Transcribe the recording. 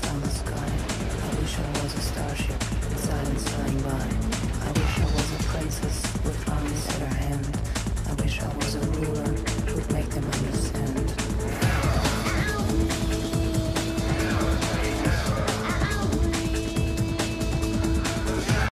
the sky. I wish I was a starship, silence flying by. I wish I was a princess with arms at her hand. I wish I was a ruler